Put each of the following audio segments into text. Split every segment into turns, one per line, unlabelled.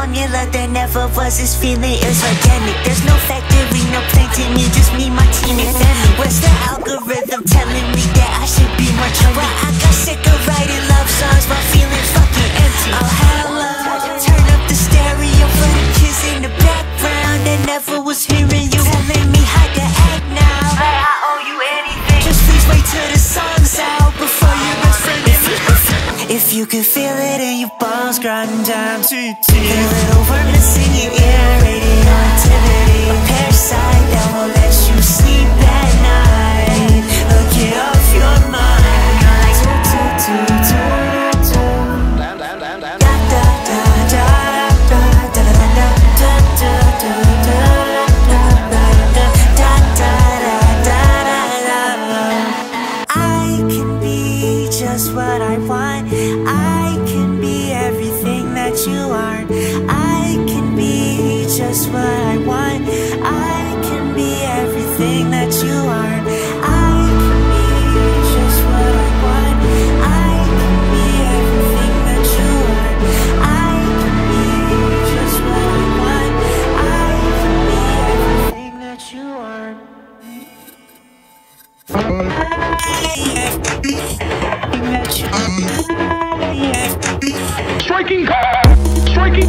formula There never was this feeling, it's organic There's no factory, no planting. Me, just me, my team and family What's the algorithm telling me that I should be if, you could feel it in your bones Grinding down to teeth A little worm that's in your ear Radioactivity A parasite that won't let you sleep I can be everything that you aren't. I can be just what I want. I can be everything that you aren't. I can be just what I want. I can be everything that you aren't. I can be just what I want. I can be everything that you aren't.
Striking! Striking!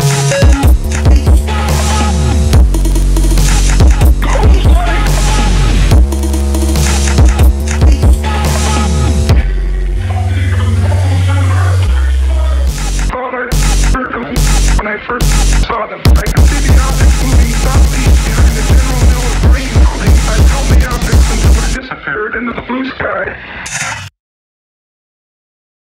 when I first saw them. I could see the objects moving behind the general mill of brain building. I held me objects until it in the